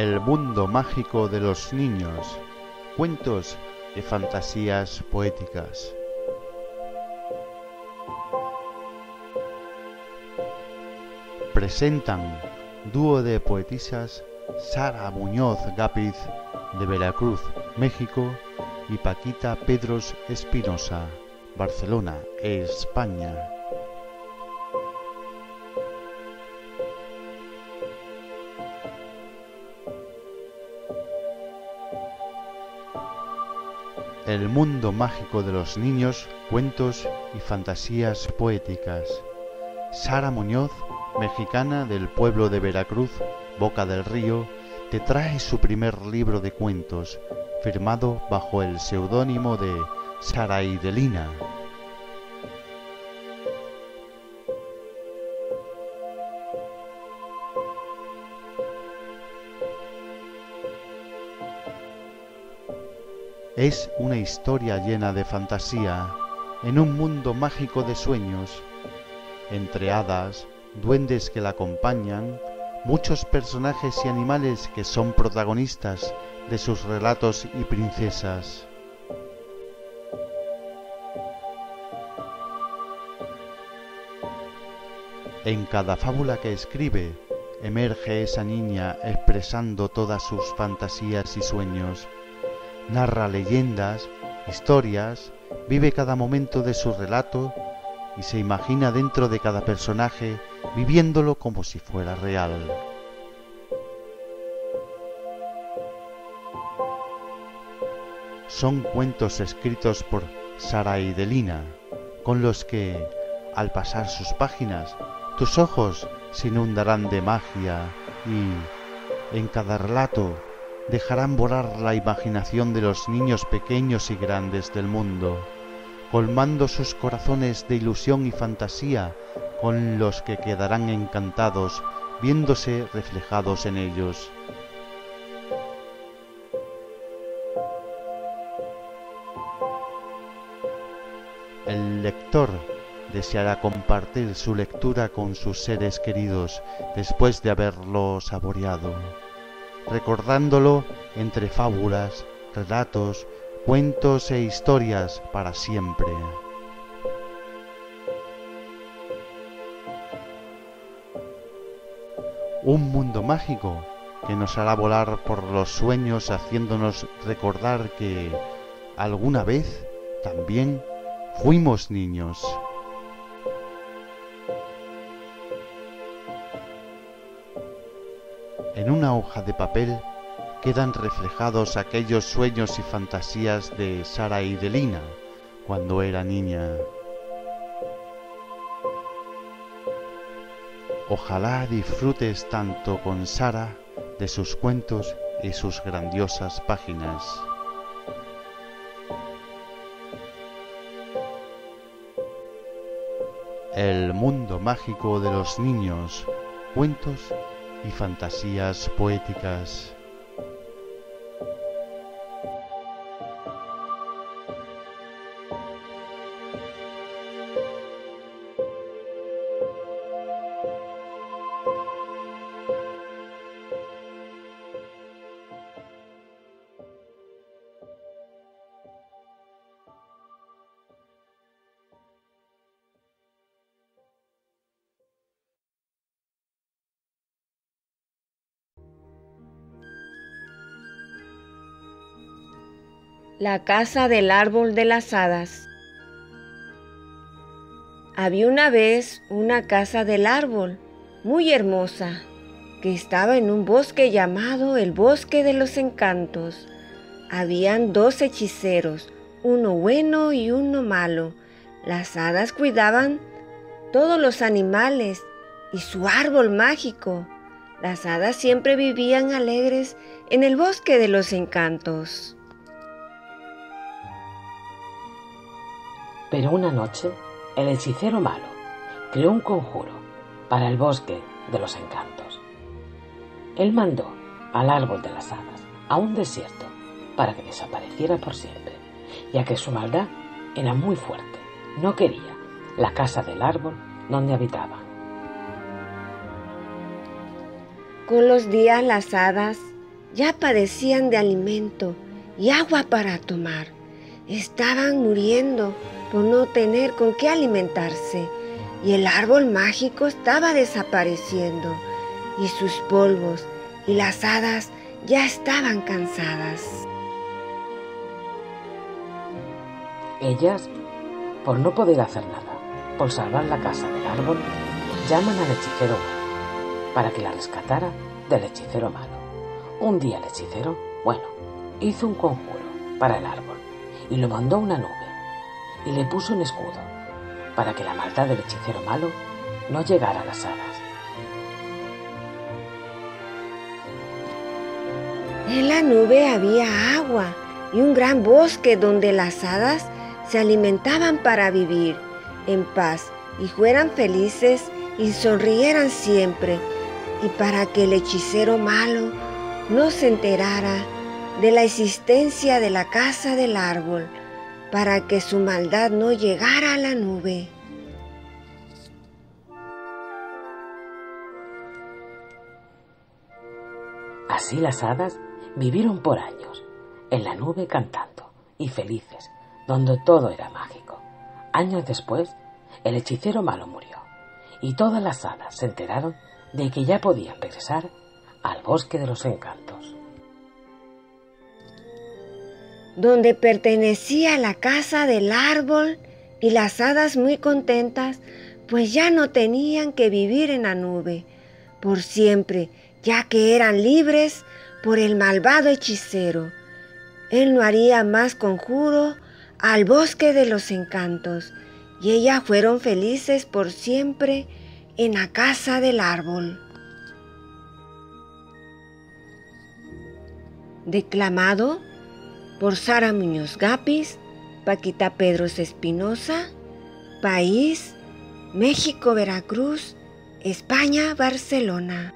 El mundo mágico de los niños. Cuentos de fantasías poéticas. Presentan dúo de poetisas Sara Muñoz Gapiz de Veracruz, México y Paquita Pedros Espinosa, Barcelona, España. El mundo mágico de los niños, cuentos y fantasías poéticas. Sara Muñoz, mexicana del pueblo de Veracruz, Boca del Río, te trae su primer libro de cuentos, firmado bajo el seudónimo de Saraidelina. Es una historia llena de fantasía, en un mundo mágico de sueños, entre hadas, duendes que la acompañan, muchos personajes y animales que son protagonistas de sus relatos y princesas. En cada fábula que escribe, emerge esa niña expresando todas sus fantasías y sueños. Narra leyendas, historias, vive cada momento de su relato y se imagina dentro de cada personaje viviéndolo como si fuera real. Son cuentos escritos por Sara Idelina, con los que, al pasar sus páginas, tus ojos se inundarán de magia y, en cada relato, dejarán volar la imaginación de los niños pequeños y grandes del mundo, colmando sus corazones de ilusión y fantasía con los que quedarán encantados viéndose reflejados en ellos. El lector deseará compartir su lectura con sus seres queridos después de haberlo saboreado, recordándolo entre fábulas, relatos, cuentos e historias para siempre. Un mundo mágico que nos hará volar por los sueños haciéndonos recordar que alguna vez también fuimos niños. En una hoja de papel quedan reflejados aquellos sueños y fantasías de Sara y de Lina cuando era niña. Ojalá disfrutes tanto con Sara de sus cuentos y sus grandiosas páginas. El mundo mágico de los niños, cuentos y fantasías poéticas. La casa del árbol de las hadas. Había una vez una casa del árbol muy hermosa que estaba en un bosque llamado el bosque de los encantos. Habían dos hechiceros, uno bueno y uno malo. Las hadas cuidaban todos los animales y su árbol mágico. Las hadas siempre vivían alegres en el bosque de los encantos. Pero una noche, el hechicero malo creó un conjuro para el bosque de los encantos. Él mandó al árbol de las hadas a un desierto para que desapareciera por siempre, ya que su maldad era muy fuerte. No quería la casa del árbol donde habitaban. Con los días las hadas ya padecían de alimento y agua para tomar. Estaban muriendo por no tener con qué alimentarse y el árbol mágico estaba desapareciendo y sus polvos y las hadas ya estaban cansadas. Ellas, por no poder hacer nada, por salvar la casa del árbol, llaman al hechicero para que la rescatara del hechicero malo. Un día el hechicero, bueno, hizo un conjuro para el árbol y lo mandó a una nube y le puso un escudo para que la maldad del hechicero malo no llegara a las hadas. En la nube había agua y un gran bosque donde las hadas se alimentaban para vivir en paz y fueran felices y sonrieran siempre y para que el hechicero malo no se enterara de la existencia de la casa del árbol, para que su maldad no llegara a la nube. Así las hadas vivieron por años en la nube cantando y felices, donde todo era mágico. Años después, el hechicero malo murió y todas las hadas se enteraron de que ya podían regresar al bosque de los encantos. Donde pertenecía la casa del árbol y las hadas muy contentas, pues ya no tenían que vivir en la nube por siempre, ya que eran libres por el malvado hechicero. Él no haría más conjuro al bosque de los encantos, y ellas fueron felices por siempre en la casa del árbol. Declamado por Sara Muñoz Gapis, Paquita Pedros Espinosa, País, México, Veracruz, España, Barcelona.